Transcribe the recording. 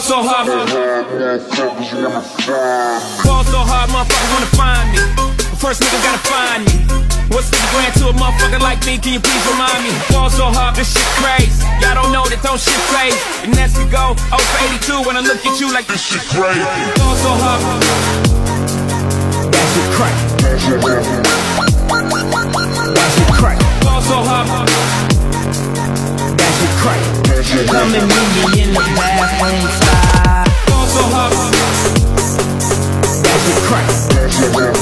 so hard. Ball so hard, motherfuckers wanna find me. First nigga gotta find me. What's the grand to a motherfucker like me? Can you please remind me? Ball so hard, this shit crazy. Y'all don't know that don't shit crazy. And that's we go 0 for 82 when I look at you like this shit crazy. Ball so hard. That shit crazy. That shit crazy. Ball so hard. That shit crazy. Come and meet me in the bathroom. Absolutely.